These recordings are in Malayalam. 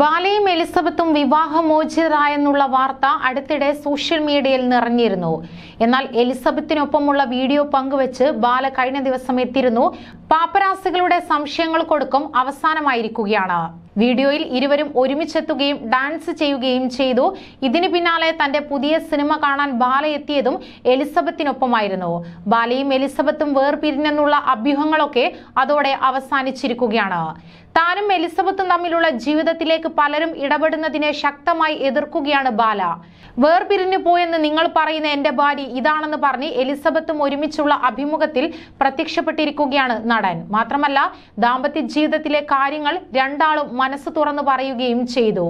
ബാലയും എലിസബത്തും വിവാഹമോചിതരായെന്നുള്ള വാർത്ത അടുത്തിടെ സോഷ്യൽ മീഡിയയിൽ നിറഞ്ഞിരുന്നു. എന്നാൽ എലിസബത്തിനൊപ്പമുള്ള വീഡിയോ പങ്കുവച്ച് ബാല കഴിഞ്ഞ ദിവസം എത്തിയിരുന്നു. പാപ്പരാസികളുടെ സംശയങ്ങൾ കൊടുക്കും അവസാനമായിരിക്കുകയാണ്. വീഡിയോയിൽ ഇരുവരും ഒരുമിച്ചെത്തുകയും ഡാൻസ് ചെയ്യുകയും ചെയ്തു. ഇതിന് പിന്നാലെ തന്റെ പുതിയ സിനിമ കാണാൻ ബാല എത്തിയതും എലിസബത്തിനൊപ്പമായിരുന്നു. ബാലയും എലിസബത്തും വേർപിരിഞ്ഞെന്നുള്ള അഭ്യൂഹങ്ങളൊക്കെ അതോടെ അവസാനിച്ചിരിക്കുകയാണ്. താനും എലിസബത്തും തമ്മിലുള്ള ജീവിതത്തിലേക്ക് പലരും ഇടപെടുന്നതിനെ ശക്തമായി എതിർക്കുകയാണ് ബാല. വേർപിരിഞ്ഞു പോയെന്ന് നിങ്ങൾ പറയുന്ന എന്റെ ഭാര്യ ഇതാണെന്ന് പറഞ്ഞ് എലിസബത്തും ഒരുമിച്ചുള്ള അഭിമുഖത്തിൽ പ്രത്യക്ഷപ്പെട്ടിരിക്കുകയാണ് നടൻ. മാത്രമല്ല ദാമ്പത്യ ജീവിതത്തിലെ കാര്യങ്ങൾ രണ്ടാളും മനസ്സ് തുറന്നു പറയുകയും ചെയ്തു.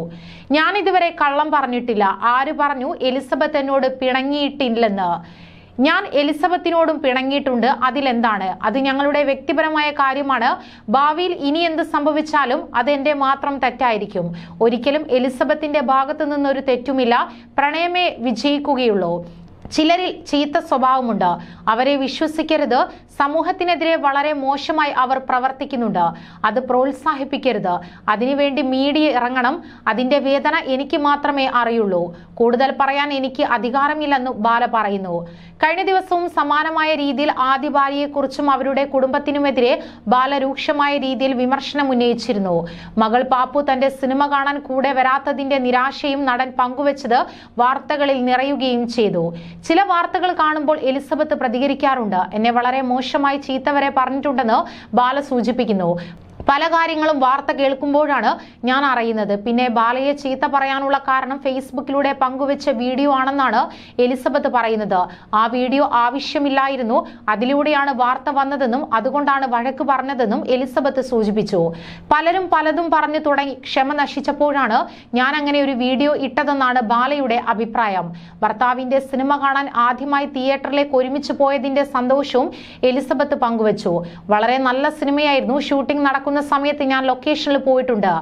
ഞാൻ ഇതുവരെ കള്ളം പറഞ്ഞിട്ടില്ല. ആര് പറഞ്ഞു എലിസബത്ത് എന്നോട് പിണങ്ങിയിട്ടില്ലെന്ന്. ഞാൻ എലിസബത്തിനോടും പിണങ്ങിയിട്ടുണ്ട്. അതിലെന്താണ്? അത് ഞങ്ങളുടെ വ്യക്തിപരമായ കാര്യമാണ്. ഭാവിയിൽ ഇനി എന്ത് സംഭവിച്ചാലും അത് എന്റെ മാത്രം തെറ്റായിരിക്കും. ഒരിക്കലും എലിസബത്തിന്റെ ഭാഗത്തു നിന്നൊരു തെറ്റുമില്ല. പ്രണയമേ വിജയിക്കുകയുള്ളൂ. ചിലരിൽ ചീത്ത സ്വഭാവമുണ്ട്. അവരെ വിശ്വസിക്കരുത്. സമൂഹത്തിനെതിരെ വളരെ മോശമായി അവർ പ്രവർത്തിക്കുന്നുണ്ട്. അത് പ്രോത്സാഹിപ്പിക്കരുത്. അതിനുവേണ്ടി മീഡിയ ഇറങ്ങണം. അതിന്റെ വേദന എനിക്ക് മാത്രമേ അറിയുള്ളൂ. കൂടുതൽ പറയാൻ എനിക്ക് അധികാരമില്ലെന്നു ബാല പറയുന്നു. കഴിഞ്ഞ ദിവസവും സമാനമായ രീതിയിൽ ആദ്യ ഭാര്യയെക്കുറിച്ചും അവരുടെ കുടുംബത്തിനുമെതിരെ ബാലരൂക്ഷമായ രീതിയിൽ വിമർശനം ഉന്നയിച്ചിരുന്നു. മകൾ പാപ്പു തന്റെ സിനിമ കാണാൻ കൂടെ വരാത്തതിന്റെ നിരാശയും നടൻ പങ്കുവച്ചത് വാർത്തകളിൽ നിറയുകയും ചെയ്തു. ചില വാർത്തകൾ കാണുമ്പോൾ എലിസബത്ത് പ്രതികരിക്കാറുണ്ട്. എന്നെ വളരെ മോശമായി ചീത്തവരെ പറഞ്ഞിട്ടുണ്ടെന്ന് ബാല സൂചിപ്പിക്കുന്നു. പല കാര്യങ്ങളും വാർത്ത കേൾക്കുമ്പോഴാണ് ഞാൻ അറിയുന്നത്. പിന്നെ ബാലയെ ചീത്ത പറയാനുള്ള കാരണം ഫേസ്ബുക്കിലൂടെ പങ്കുവെച്ച വീഡിയോ ആണെന്നാണ് എലിസബത്ത് പറയുന്നത്. ആ വീഡിയോ ആവശ്യമില്ലായിരുന്നു. അതിലൂടെയാണ് വാർത്ത വന്നതെന്നും അതുകൊണ്ടാണ് വഴക്ക് പറഞ്ഞതെന്നും എലിസബത്ത് സൂചിപ്പിച്ചു. പലരും പലതും പറഞ്ഞു തുടങ്ങി ക്ഷമ നശിച്ചപ്പോഴാണ് ഞാൻ അങ്ങനെ ഒരു വീഡിയോ ഇട്ടതെന്നാണ് ബാലയുടെ അഭിപ്രായം. ഭർത്താവിന്റെ സിനിമ കാണാൻ ആദ്യമായി തിയേറ്ററിലേക്ക് ഒരുമിച്ച് പോയതിന്റെ സന്തോഷവും എലിസബത്ത് പങ്കുവച്ചു. വളരെ നല്ല സിനിമയായിരുന്നു. ഷൂട്ടിംഗ് നടക്കുന്ന സമയത്ത് ഞാൻ ലൊക്കേഷനിൽ പോയിട്ടുണ്ട്.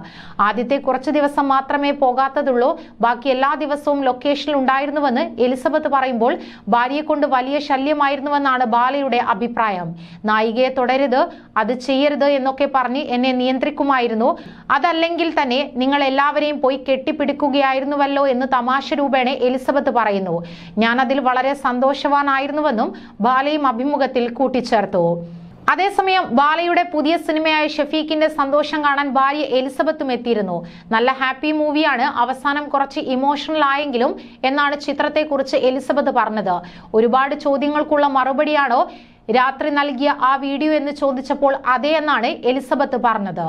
ആദ്യത്തെ കുറച്ച് ദിവസം മാത്രമേ പോകാത്തതുള്ളൂ. ബാക്കി എല്ലാ ദിവസവും ലൊക്കേഷനിൽ ഉണ്ടായിരുന്നുവെന്ന് എലിസബത്ത് പറയുമ്പോൾ ഭാര്യയെ കൊണ്ട് വലിയ ശല്യമായിരുന്നുവെന്നാണ് ബാലയുടെ അഭിപ്രായം. നായികയെ തുടരുത് അത് ചെയ്യരുത് എന്നൊക്കെ പറഞ്ഞ് എന്നെ നിയന്ത്രിക്കുമായിരുന്നു. അതല്ലെങ്കിൽ തന്നെ നിങ്ങൾ എല്ലാവരെയും പോയി കെട്ടിപ്പിടിക്കുകയായിരുന്നുവല്ലോ എന്ന് തമാശ രൂപേണ എലിസബത്ത് പറയുന്നു. ഞാൻ അതിൽ വളരെ സന്തോഷവാനായിരുന്നുവെന്നും ബാലയും അഭിമുഖത്തിൽ കൂട്ടിച്ചേർത്തു. അതേസമയം വാലയുടെ പുതിയ സിനിമയായ ഷഫീഖിന്റെ സന്തോഷം കാണാൻ ഭാര്യ എലിസബത്തും എത്തിയിരുന്നു. നല്ല ഹാപ്പി മൂവിയാണ്. അവസാനം കുറച്ച് ഇമോഷണൽ ആയെങ്കിലും എന്നാണ് ചിത്രത്തെക്കുറിച്ച് എലിസബത്ത് പറഞ്ഞത്. ഒരുപാട് ചോദ്യങ്ങൾക്കുള്ള മറുപടിയാണോ? രാത്രി നൽകിയ ആ വീഡിയോ എന്ന് ചോദിച്ചപ്പോൾ അതേ എന്നാണ് എലിസബത്ത് പറഞ്ഞത്.